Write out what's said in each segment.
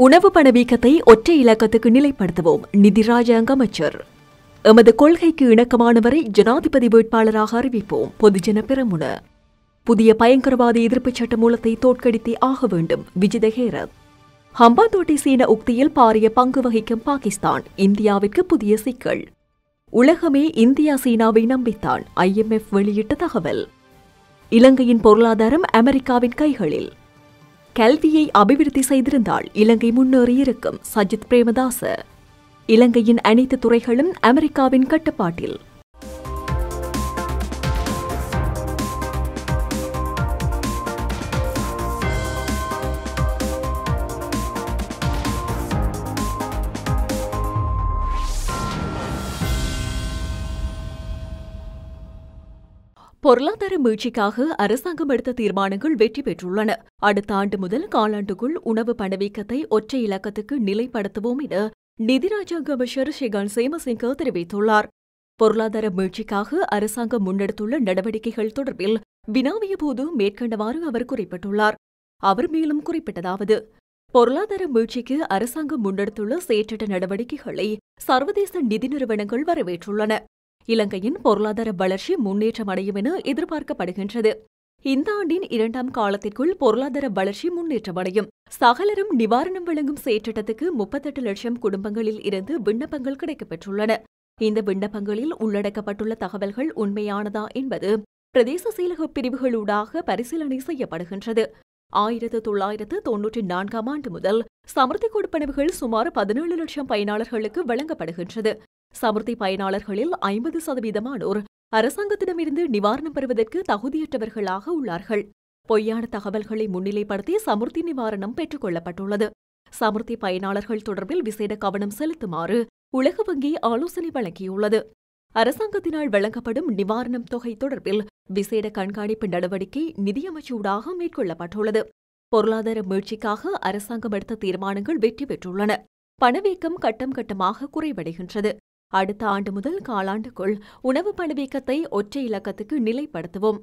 உணவு பணவீக்கத்தை ஒற்றை இலக்கத்துக்கு நிலைப்படுத்துவோம் நிதி ராஜாங்க அமைச்சர். எமது கொள்கைக்கு இணக்கமானவரை ஜனாதிபதி வேட்பாளராக அறிவிப்போம் பொதுஜன பெருமுன புதிய பயங்கரவாத எதிர்ப்புச் சட்ட மூலத்தை தோற்கடித்தே ஆக வேண்டும் விஜித ஹேரத். ஹம்பாந்தோட்டை சீன உக்தியில் பாரிய பங்கு வகிக்கும் பாகிஸ்தான் இந்தியாவிற்கு புதிய சிக்கல். உலகமே இந்தியா சீனாவை நம்பித்தான் ஐஎம்எஃப் வெளியிட்ட தகவல். இலங்கையின் பொருளாதாரம் அமெரிக்காவின் கைகளில். கல்வியை அபிவிருத்தி செய்திருந்தால் இலங்கை முன்னேறியிருக்கும். சஜித் பிரேமதாச. இலங்கையின் அனைத்து துறைகளும் அமெரிக்காவின் கட்டுப்பாட்டில். பொருளாதார மீழ்ச்சிக்காக அரசாங்கம் எடுத்த தீர்மானங்கள் வெற்றி பெற்றுள்ளன. அடுத்த ஆண்டு முதல் காலாண்டுக்குள் உணவு பணவீக்கத்தை ஒற்றை இலக்கத்துக்கு நிலைப்படுத்துவோம் என நிதி ராஜாங்க அமைச்சர் ஸ்ரீகாந்த் சேமசிங்க தெரிவித்துள்ளார். பொருளாதார மீழ்ச்சிக்காக அரசாங்கம் முன்னெடுத்துள்ள நடவடிக்கைகள் தொடர்பில் வினாவிய போது மேற்கண்டவாறு அவர் குறிப்பிட்டுள்ளார். அவர் மேலும் குறிப்பிட்டதாவது பொருளாதார மீழ்ச்சிக்கு அரசாங்கம் முன்னெடுத்துள்ள செயற்றிட்ட நடவடிக்கைகளை சர்வதேச நிதி நிறுவனங்கள் வரவேற்றுள்ளன. இலங்கையின் பொருளாதார வளர்ச்சி முன்னேற்றம் அடையும் என எதிர்பார்க்கப்படுகின்றது. இந்த ஆண்டின் இரண்டாம் காலத்திற்குள் பொருளாதார வளர்ச்சி முன்னேற்றமடையும். சகலரும் நிவாரணம் வழங்கும் செயற்றிட்டத்துக்கு முப்பத்தெட்டு லட்சம் குடும்பங்களில் இருந்து விண்ணப்பங்கள் கிடைக்கப்பெற்றுள்ளன. இந்த விண்ணப்பங்களில் உள்ளடக்கப்பட்டுள்ள தகவல்கள் உண்மையானதா என்பது பிரதேச செயலக பிரிவுகளூடாக பரிசீலனை செய்யப்படுகின்றது. ஆயிரத்து தொள்ளாயிரத்து தொன்னூற்றி நான்காம் ஆண்டு முதல் சமர்த்தி கொடுப்பனவுகள் சுமார் பதினேழு லட்சம் பயனாளர்களுக்கு வழங்கப்படுகின்றது. சமுர்த்தி பயனாளர்களில் ஐம்பது சதவீதமானோர் அரசாங்கத்திடமிருந்து நிவாரணம் பெறுவதற்கு தகுதியற்றவர்களாக உள்ளார்கள். பொய்யான தகவல்களை முன்னிலைப்படுத்தி சமுர்த்தி நிவாரணம் பெற்றுக் கொள்ளப்பட்டுள்ளது. சமுர்த்தி பயனாளர்கள் தொடர்பில் விசேட கவனம் செலுத்துமாறு உலக வங்கி ஆலோசனை வழங்கியுள்ளது. அரசாங்கத்தினால் வழங்கப்படும் நிவாரணம் தொகை தொடர்பில் விசேட கண்காணிப்பு நடவடிக்கை நிதியமைச்சூடாக மேற்கொள்ளப்பட்டுள்ளது. பொருளாதார மீழ்ச்சிக்காக அரசாங்கம் எடுத்த தீர்மானங்கள் வெற்றி பெற்றுள்ளன. பணவீக்கம் கட்டம் கட்டமாக குறைவடைகின்றது. அடுத்த ஆண்டு முதல் காலாண்டுக்குள் உணவு பணவீக்கத்தை ஒற்றை இலக்கத்துக்கு நிலைப்படுத்துவோம்.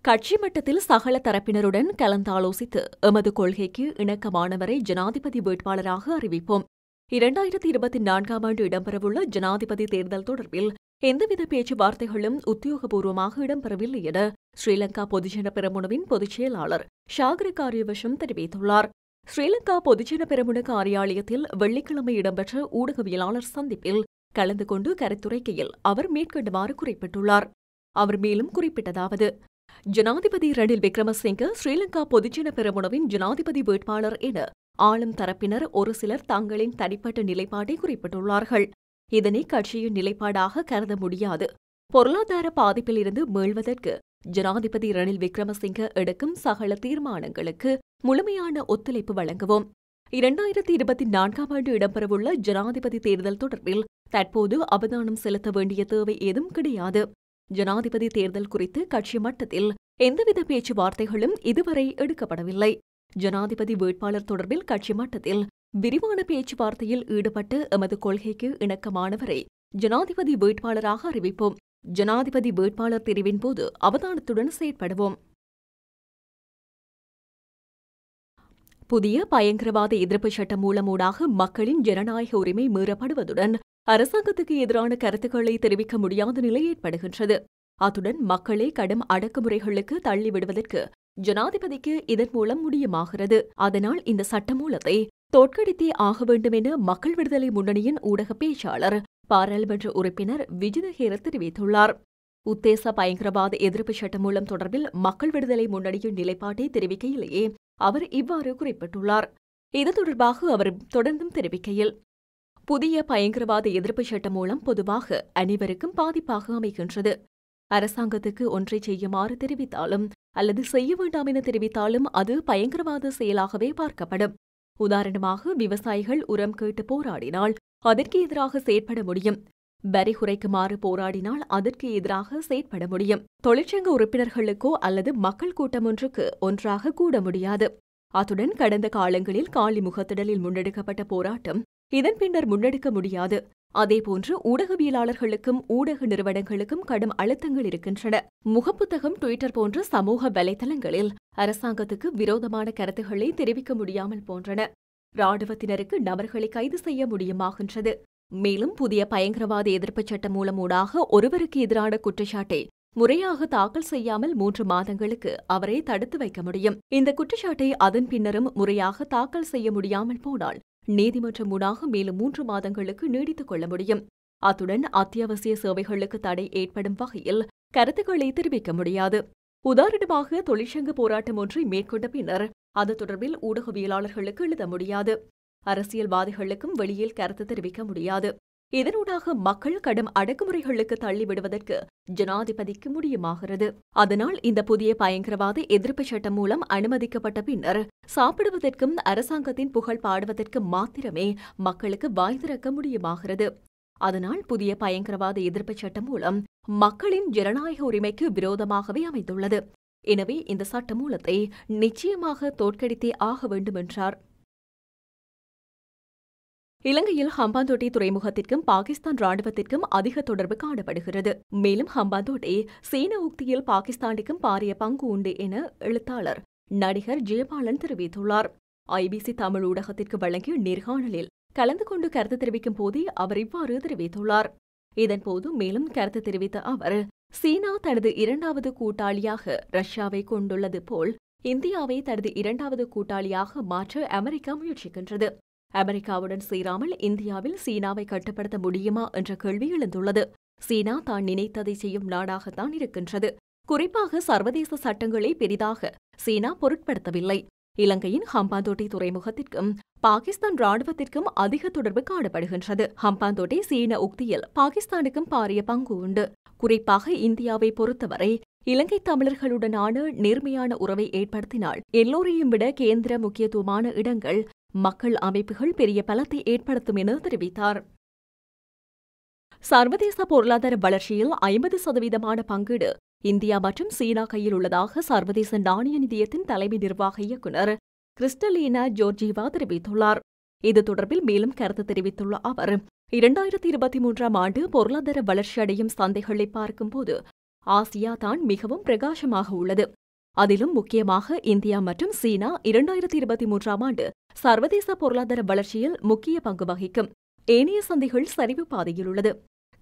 கட்சி மட்டத்தில் சகல தரப்பினருடன் கலந்தாலோசித்து எமது கொள்கைக்கு இணக்கமானவரை ஜனாதிபதி வேட்பாளராக அறிவிப்போம். இரண்டாயிரத்தி இருபத்தி நான்காம் ஆண்டு இடம்பெறவுள்ள ஜனாதிபதி தேர்தல் தொடர்பில் எந்தவித பேச்சுவார்த்தைகளும் உத்தியோகபூர்வமாக இடம்பெறவில்லை என ஸ்ரீலங்கா பொதுஜன பெரமுனவின் பொதுச் செயலாளர் ஷாகர காரியவசம் தெரிவித்துள்ளார். ஸ்ரீலங்கா பொதுஜன பெரமுன காரியாலயத்தில் வெள்ளிக்கிழமை இடம்பெற்ற ஊடகவியலாளர் சந்திப்பில் கலந்து கொண்டு கருத்துரைக்கையில் அவர் மேற்கண்டவாறு குறிப்பிட்டுள்ளார். அவர் மேலும் குறிப்பிட்டதாவது ஜனாதிபதி ரணில் விக்ரமசிங்க ஸ்ரீலங்கா பொதுஜன பெரமுனவின் ஜனாதிபதி வேட்பாளர் என ஆளும் தரப்பினர் ஒரு சிலர் தங்களின் தனிப்பட்ட நிலைப்பாட்டை குறிப்பிட்டுள்ளார்கள். இதனை கட்சியின் நிலைப்பாடாக கருத முடியாது. பொருளாதார பாதிப்பிலிருந்து மீள்வதற்கு ஜனாதிபதி ரணில் விக்ரமசிங்க எடுக்கும் சகல தீர்மானங்களுக்கு முழுமையான ஒத்துழைப்பு வழங்குவோம். இரண்டாயிரத்தி இருபத்தி நான்காம் ஆண்டு இடம்பெறவுள்ள ஜனாதிபதி தேர்தல் தொடர்பில் தற்போது அவதானம் செலுத்த வேண்டிய தேவை ஏதும் கிடையாது. ஜனாதிபதி தேர்தல் குறித்து கட்சி மட்டத்தில் எந்தவித பேச்சுவார்த்தைகளும் இதுவரை எடுக்கப்படவில்லை. ஜனாதிபதி வேட்பாளர் தொடர்பில் கட்சி மட்டத்தில் விரிவான பேச்சுவார்த்தையில் ஈடுபட்டு எமது கொள்கைக்கு இணக்கமானவரை ஜனாதிபதி வேட்பாளராக அறிவிப்போம். ஜனாதிபதி வேட்பாளர் தெரிவின் போது அவதானத்துடன் செயற்படுவோம். புதிய பயங்கரவாத எதிர்ப்பு சட்டம் மூலமூடாக மக்களின் ஜனநாயக உரிமை மீறப்படுவதுடன் அரசாங்கத்துக்கு எதிரான கருத்துக்களை தெரிவிக்க முடியாத நிலை ஏற்படுகின்றது. அத்துடன் மக்களை கடும் அடக்குமுறைகளுக்கு தள்ளிவிடுவதற்கு ஜனாதிபதிக்கு இதன் மூலம் முடியுமாகிறது. அதனால் இந்த சட்டமூலத்தை தோற்கடித்தே ஆக வேண்டும் என மக்கள் விடுதலை முன்னணியின் ஊடக பேச்சாளர் பாராளுமன்ற உறுப்பினர் விஜிதஹேர தெரிவித்துள்ளார். உத்தேச பயங்கரவாத எதிர்ப்பு சட்டமூலம் தொடர்பில் மக்கள் விடுதலை முன்னணியின் நிலைப்பாட்டை தெரிவிக்கையிலேயே அவர் இவ்வாறு குறிப்பிட்டுள்ளார். இது தொடர்பாக அவர் தொடர்ந்தும் தெரிவிக்கையில் புதிய பயங்கரவாத எதிர்ப்பு சட்டம் மூலம் பொதுவாக அனைவருக்கும் பாதிப்பாக அமைகின்றது. அரசாங்கத்துக்கு ஒன்றை செய்யுமாறு தெரிவித்தாலும் அல்லது செய்ய வேண்டாம் என தெரிவித்தாலும் அது பயங்கரவாத செயலாகவே பார்க்கப்படும். உதாரணமாக விவசாயிகள் உரம் கேட்டு போராடினால் அதற்கு எதிராக செயற்பட முடியும். வரி குறைக்குமாறு போராடினால் அதற்கு எதிராக செயற்பட முடியும். தொழிற்சங்க உறுப்பினர்களுக்கோ அல்லது மக்கள் கூட்டம் ஒன்றுக்கு ஒன்றாக கூட முடியாது. அத்துடன் கடந்த காலங்களில் காலி முகத்திடலில் முன்னெடுக்கப்பட்ட போராட்டம் இதன் பின்னர் முன்னெடுக்க முடியாது. அதேபோன்று ஊடகவியலாளர்களுக்கும் ஊடக நிறுவனங்களுக்கும் கடும் அழுத்தங்கள் இருக்கின்றன. முகப்புத்தகம் டுவிட்டர் போன்ற சமூக வலைதளங்களில் அரசாங்கத்துக்கு விரோதமான கருத்துக்களை தெரிவிக்க முடியாமல் போன்றன. ராணுவத்தினருக்கு நபர்களை கைது செய்ய முடியுமாகின்றது. மேலும் புதிய பயங்கரவாத எதிர்ப்புச் சட்டம் மூலமூடாக ஒருவருக்கு எதிரான குற்றச்சாட்டை முறையாக தாக்கல் செய்யாமல் மூன்று மாதங்களுக்கு அவரை தடுத்து வைக்க முடியும். இந்த குற்றச்சாட்டை அதன் பின்னரும் முறையாக தாக்கல் செய்ய முடியாமல் போனால் நீதிமன்றம் ஊடாக மேலும் மூன்று மாதங்களுக்கு நீடித்துக் கொள்ள முடியும். அத்துடன் அத்தியாவசிய சேவைகளுக்கு தடை ஏற்படும் வகையில் கருத்துக்களை தெரிவிக்க முடியாது. உதாரணமாக தொழிற்சங்க போராட்டம் ஒன்றை மேற்கொண்ட பின்னர் அது தொடர்பில் ஊடகவியலாளர்களுக்கு எழுத முடியாது. அரசியல்வாதிகளுக்கும் வெளியில் கருத்து தெரிவிக்க முடியாது. இதனூடாக மக்கள் கடும் அடக்குமுறைகளுக்கு தள்ளிவிடுவதற்கு ஜனாதிபதிக்கு முடியுமாகிறது. அதனால் இந்த புதிய பயங்கரவாத எதிர்ப்பு சட்டம் மூலம் அனுமதிக்கப்பட்ட பின்னர் சாப்பிடுவதற்கும் அரசாங்கத்தின் புகழ் பாடுவதற்கும் மாத்திரமே மக்களுக்கு வாய் திறக்க முடியுமாகிறது. அதனால் புதிய பயங்கரவாத எதிர்ப்பு சட்டம் மூலம் மக்களின் ஜனநாயக உரிமைக்கு விரோதமாகவே அமைந்துள்ளது. எனவே இந்த சட்ட மூலத்தை நிச்சயமாக தோற்கடித்தே ஆக வேண்டும் என்றார் இலங்கையில் ஹம்பாந்தோட்டை துறைமுகத்திற்கும் பாகிஸ்தான் ராணுவத்திற்கும் அதிக தொடர்பு காணப்படுகிறது. மேலும் ஹம்பாந்தோட்டை சீன உக்தியில் பாகிஸ்தானுக்கும் பாரிய பங்கு உண்டு என எழுத்தாளர் நடிகர் ஜெயபாலன் தெரிவித்துள்ளார். ஐபிசி தமிழ் ஊடகத்திற்கு வழங்கிய நேர்காணலில் கலந்து கொண்டு கருத்து தெரிவிக்கும் போதே அவர் இவ்வாறு தெரிவித்துள்ளார். இதன்போது மேலும் கருத்து தெரிவித்த அவர் சீனா தனது இரண்டாவது கூட்டாளியாக ரஷ்யாவை கொண்டுள்ளது போல் இந்தியாவை தனது இரண்டாவது கூட்டாளியாக மாற்ற அமெரிக்கா முயற்சிக்கின்றது. அமெரிக்காவுடன் சேராமல் இந்தியாவில் சீனாவை கட்டுப்படுத்த முடியுமா என்ற கேள்வி எழுந்துள்ளது. சீனா தான் நினைத்ததை செய்யும் நாடாகத்தான் இருக்கின்றது. குறிப்பாக சர்வதேச சட்டங்களை பெரிதாக சீனா பொருட்படுத்தவில்லை. இலங்கையின் ஹம்பாந்தோட்டை துறைமுகத்திற்கும் பாகிஸ்தான் ராணுவத்திற்கும் அதிக தொடர்பு காணப்படுகின்றது. ஹம்பாந்தோட்டை சீன உக்தியில் பாகிஸ்தானுக்கும் பாரிய பங்கு உண்டு. குறிப்பாக இந்தியாவை பொறுத்தவரை இலங்கை தமிழர்களுடனான நேர்மையான உறவை ஏற்படுத்தினால் எல்லோரையும் விட கேந்திர முக்கியத்துவமான இடங்கள் மக்கள் அமைப்புகள் பெரிய பலத்தை ஏற்படுத்தும் என தெரிவித்தார். சர்வதேச பொருளாதார வளர்ச்சியில் ஐம்பது சதவீதமான பங்கீடு இந்தியா மற்றும் சீனா கையில் உள்ளதாக சர்வதேச நாணய நிதியத்தின் தலைமை நிர்வாக இயக்குநர் கிறிஸ்டலீனா ஜோர்ஜீவா தெரிவித்துள்ளார். இது தொடர்பில் மேலும் கருத்து தெரிவித்துள்ள அவர் இரண்டாயிரத்தி இருபத்தி மூன்றாம் ஆண்டு பொருளாதார வளர்ச்சியடையும் சந்தைகளை பார்க்கும்போது ஆசியா தான் மிகவும் பிரகாசமாக உள்ளது. அதிலும் முக்கியமாக இந்தியா மற்றும் சீனா இரண்டாயிரத்தி இருபத்தி மூன்றாம் ஆண்டு சர்வதேச பொருளாதார வளர்ச்சியில் முக்கிய பங்கு வகிக்கும். ஏனைய சந்தைகள் சரிவு பாதையில் உள்ளது.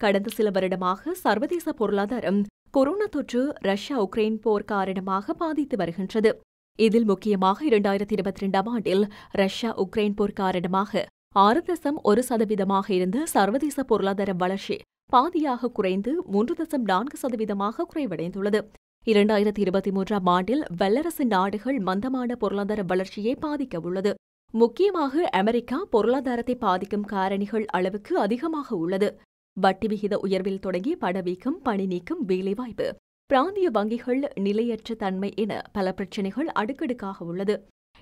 கடந்த சில வருடமாக சர்வதேச பொருளாதாரம் கொரோனா தொற்று ரஷ்யா உக்ரைன் போர் காரணமாக பாதித்து வருகின்றது. இதில் முக்கியமாக இரண்டாயிரத்தி இருபத்தி இரண்டாம் ஆண்டில் ரஷ்யா உக்ரைன் போர் காரணமாக ஆறு தசம் ஒரு சதவீதமாக இருந்த சர்வதேச பொருளாதார வளர்ச்சி பாதியாக குறைந்து மூன்று தசம் நான்கு சதவீதமாக குறைவடைந்துள்ளது. இரண்டாயிரத்தி இருபத்தி மூன்றாம் ஆண்டில் வல்லரசு நாடுகள் மந்தமான பொருளாதார வளர்ச்சியை பாதிக்க உள்ளது முக்கியமாக அமெரிக்கா பொருளாதாரத்தை பாதிக்கும் காரணிகள் அளவுக்கு அதிகமாக உள்ளது. வட்டி விகித உயர்வில் தொடங்கி படவீக்கம் பணி நீக்கம் வேலைவாய்ப்பு பிராந்திய வங்கிகள் நிலையற்ற தன்மை என பல பிரச்சினைகள் அடுக்கடுக்காக உள்ளது.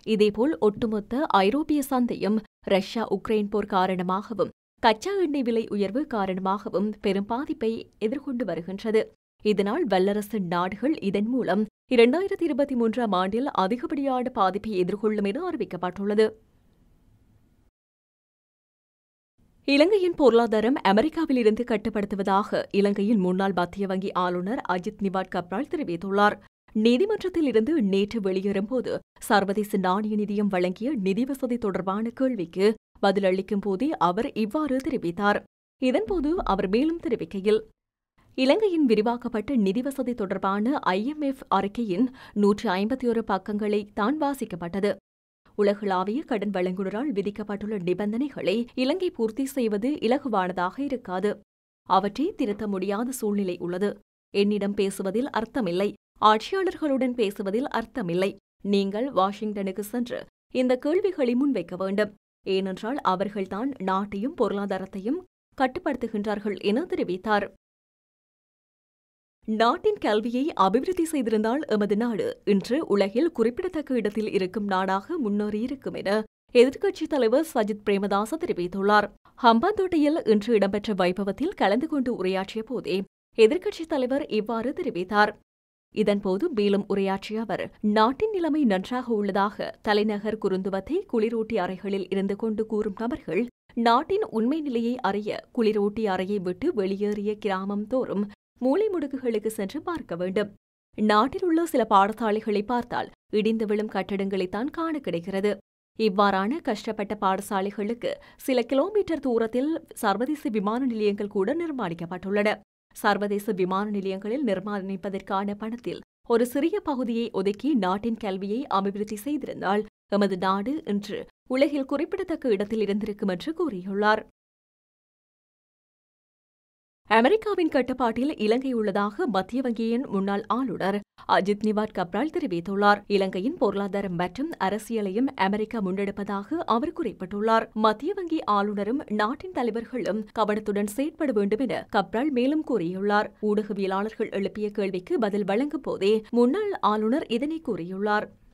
இதேபோல் ஒட்டுமொத்த ஐரோப்பிய சந்தையும் ரஷ்யா உக்ரைன் போர் காரணமாகவும் கச்சா எண்ணெய் விலை உயர்வு காரணமாகவும் பெரும் பாதிப்பை எதிர்கொண்டு வருகின்றது. இதனால் வல்லரசு நாடுகள் இதன் மூலம் இரண்டாயிரத்தி இருபத்தி மூன்றாம் ஆண்டில் அதிகப்படியான பாதிப்பை எதிர்கொள்ளும் என அறிவிக்கப்பட்டுள்ளது. இலங்கையின் பொருளாதாரம் அமெரிக்காவிலிருந்து கட்டுப்படுத்துவதாக இலங்கையின் முன்னாள் மத்திய வங்கி ஆளுநர் அஜித் நிவாட் கப்ரால் தெரிவித்துள்ளார். நீதிமன்றத்தில் இருந்து நேற்று வெளியேறும்போது சர்வதேச நாணய நிதியம் வழங்கிய நிதி வசதி தொடர்பான கேள்விக்கு பதிலளிக்கும் போதே அவர் இவ்வாறு தெரிவித்தார். இதன்போது அவர் மேலும் தெரிவிக்கையில் இலங்கையின் விரிவாக்கப்பட்ட நிதி வசதி தொடர்பான ஐஎம்எஃப் அறிக்கையின் நூற்று ஐம்பத்தி ஒரு பக்கங்களை தான் வாசிக்கப்பட்டது. உலகளாவிய கடன் வழங்குனரால் விதிக்கப்பட்டுள்ள நிபந்தனைகளை இலங்கை பூர்த்தி செய்வது இலகுவானதாக இருக்காது. அவற்றை திருத்த முடியாத சூழ்நிலை உள்ளது. என்னிடம் பேசுவதில் அர்த்தமில்லை. ஆட்சியாளர்களுடன் பேசுவதில் அர்த்தமில்லை. நீங்கள் வாஷிங்டனுக்கு சென்று இந்த கேள்விகளை முன்வைக்க வேண்டும். ஏனென்றால் அவர்கள்தான் நாட்டையும் பொருளாதாரத்தையும் கட்டுப்படுத்துகின்றார்கள் என தெரிவித்தார். நாட்டின் கல்வியை அபிவிருத்தி செய்திருந்தால் எமது நாடு இன்று உலகில் குறிப்பிடத்தக்க இடத்தில் இருக்கும் நாடாக முன்னேறியிருக்கும் என எதிர்க்கட்சித் தலைவர் சஜித் பிரேமதாச தெரிவித்துள்ளார். ஹம்பாந்தோட்டையில் இன்று இடம்பெற்ற வைபவத்தில் கலந்து கொண்டு உரையாற்றிய போதே எதிர்க்கட்சித் தலைவர் இவ்வாறு தெரிவித்தார். இதன்போது மேலும் உரையாற்றிய அவர் நாட்டின் நிலைமை நன்றாக உள்ளதாக தலைநகர் குறுந்துவத்தை குளிரூட்டி அறைகளில் இருந்து கொண்டு கூறும் நபர்கள் நாட்டின் உண்மை நிலையை அறிய குளிரூட்டி அறையை விட்டு வெளியேறிய கிராமம் தோறும் மூலை முடுக்குகளுக்கு சென்று பார்க்க வேண்டும். நாட்டில் உள்ள சில பாடசாலைகளை பார்த்தால் இடிந்து விழும் கட்டடங்களைத்தான் காண கிடைக்கிறது. இவ்வாறான கஷ்டப்பட்ட பாடசாலைகளுக்கு சில கிலோமீட்டர் தூரத்தில் சர்வதேச விமான நிலையங்கள் கூட நிர்மாணிக்கப்பட்டுள்ளன. சர்வதேச விமான நிலையங்களில் நிர்மாணிப்பதற்கான பணத்தில் ஒரு சிறிய பகுதியை ஒதுக்கி நாட்டின் கல்வியை அபிவிருத்தி செய்திருந்தால் எமது நாடு இன்று உலகில் குறிப்பிடத்தக்க இடத்தில் இருந்திருக்கும் என்று கூறியுள்ளார். அமெரிக்காவின் கட்டுப்பாட்டில் இலங்கை உள்ளதாக மத்திய வங்கியின் முன்னாள் ஆளுநர் அஜித் நிவாட் கப்ரால் தெரிவித்துள்ளார். இலங்கையின் பொருளாதாரம் மற்றும் அரசியலையும் அமெரிக்கா முன்னெடுப்பதாக அவர் குறிப்பிட்டுள்ளார். மத்திய வங்கி ஆளுநரும் நாட்டின் தலைவர்களும் கவனத்துடன் செயற்பட வேண்டும் என கப்ரால் மேலும் கூறியுள்ளார். ஊடகவியலாளர்கள் எழுப்பிய கேள்விக்கு பதில் வழங்கும் போதே முன்னாள் ஆளுநர் இதனை கூறியுள்ளார்.